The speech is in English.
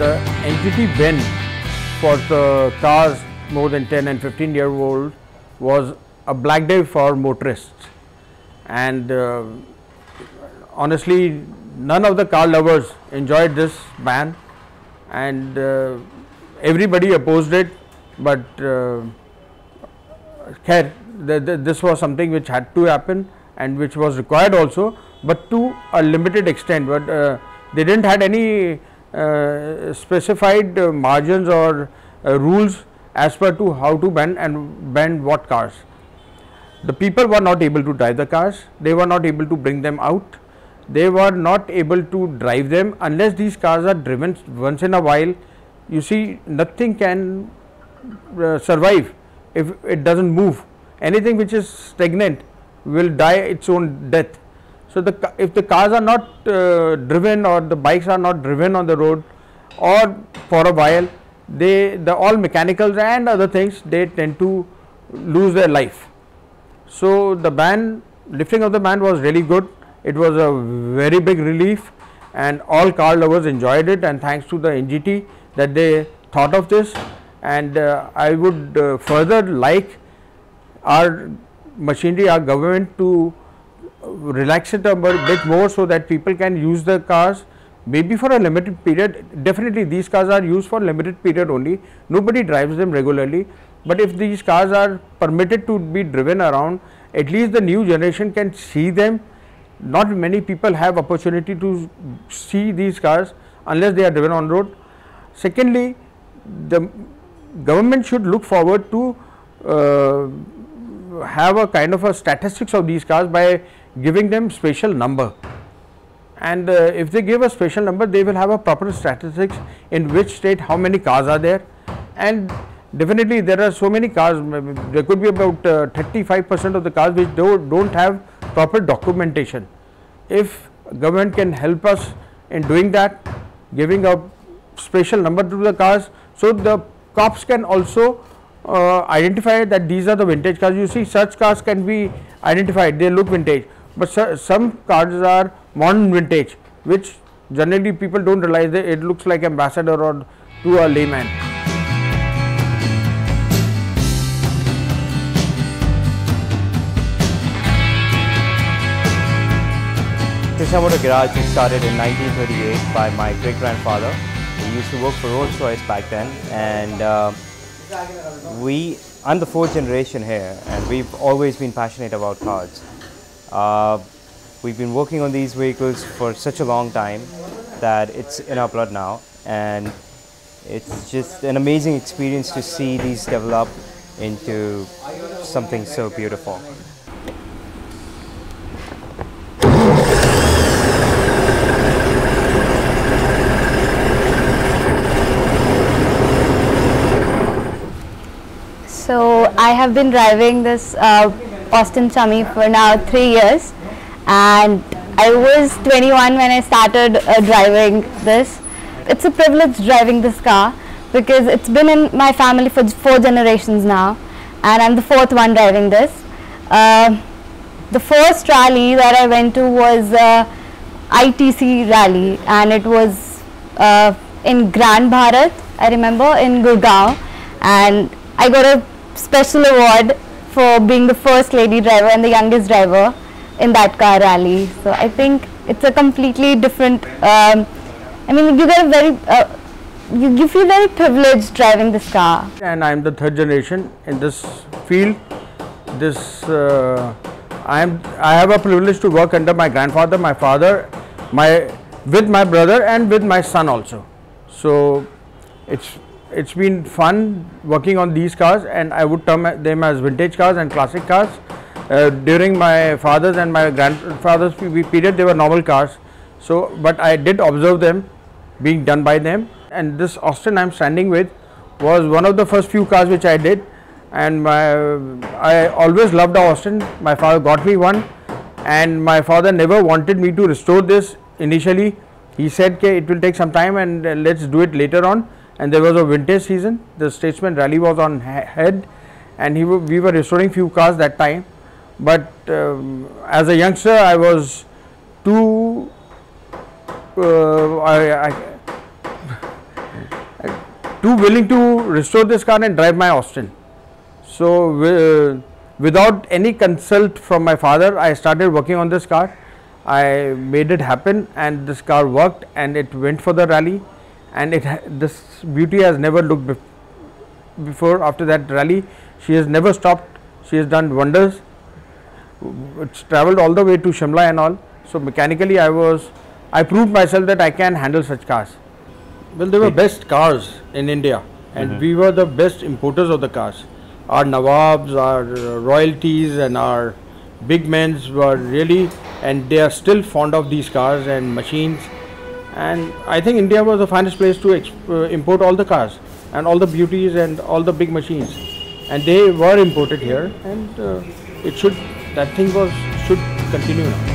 key ben for the cars more than 10 and 15 year old was a black day for motorists. And uh, honestly none of the car lovers enjoyed this ban. And uh, everybody opposed it. But uh, care th- th- this was something which had to happen and which was required also but to a limited extent. But uh, they didn't had any specified uh, margins or uh, rules as per to how to ban and ban what cars. The people were not able to drive the cars. They were not able to bring them out. They were not able to drive them unless these cars are driven once in a while. You see nothing can uh, survive if it doesn't move. Anything which is stagnant will die its own death so the if the cars are not uh, driven or the bikes are not driven on the road or for a while they the all mechanicals and other things they tend to lose their life. So the ban lifting of the ban was really good. It was a very big relief and all car lovers enjoyed it and thanks to the NGT that they thought of this. And uh, I would uh, further like our machinery our government to relax it a bit more so that people can use the cars. Maybe for a limited period definitely these cars are used for limited period only. Nobody drives them regularly. But if these cars are permitted to be driven around at least the new generation can see them. Not many people have opportunity to see these cars unless they are driven on road. Secondly the government should look forward to uh, have a kind of a statistics of these cars by giving them special number. And uh, if they give a special number they will have a proper statistics in which state how many cars are there. And definitely there are so many cars there could be about uh, 35 percent of the cars which don't, don't have proper documentation. If government can help us in doing that giving a special number to the cars so the cops can also uh, identify that these are the vintage cars. You see such cars can be identified. They look vintage but so- some cars are modern vintage which generally people don't realize that it looks like ambassador or to a layman Krishna Motor Garage was started in 1938 by my great grandfather. He used to work for Rolls Royce back then, and uh, we, I'm the fourth generation here, and we've always been passionate about cars. Uh, we've been working on these vehicles for such a long time that it's in our blood now, and it's just an amazing experience to see these develop into something so beautiful. So I have been driving this uh, Austin Chummy for now three years, and I was 21 when I started uh, driving this. It's a privilege driving this car because it's been in my family for four generations now, and I'm the fourth one driving this. Uh, the first rally that I went to was uh, ITC rally, and it was uh, in Grand Bharat. I remember in Gurgaon, and I got a special award for being the first lady driver and the youngest driver in that car rally. So I think it's a completely different. Um, I mean, you get a very, uh, you, you feel very privileged driving this car. and I am the third generation in this field. This uh, I am I have a privilege to work under my grandfather, my father, my with my brother and with my son also. So it's it's been fun working on these cars and I would term them as vintage cars and classic cars. Uh, during my father's and my grandfather's period they were normal cars. So but I did observe them being done by them. And this Austin I'm standing with was one of the first few cars which I did. And my I always loved Austin. My father got me one. And my father never wanted me to restore this initially. He said okay it will take some time and uh, let's do it later on and there was a vintage season the statesman rally was on he- head and he, we were restoring few cars that time but um, as a youngster I was too uh, I, I, too willing to restore this car and drive my Austin. So, wi- without any consult from my father, I started working on this car. I made it happen, and this car worked, and it went for the rally, and it this beauty has never looked bef- before. After that rally, she has never stopped. She has done wonders. It's traveled all the way to Shimla and all. So mechanically, I was, I proved myself that I can handle such cars. Well, they were best cars in India, and mm-hmm. we were the best importers of the cars. Our Nawabs, our royalties, and our big men's were really, and they are still fond of these cars and machines. And I think India was the finest place to uh, import all the cars and all the beauties and all the big machines. And they were imported here, and uh, it should that thing was should continue now.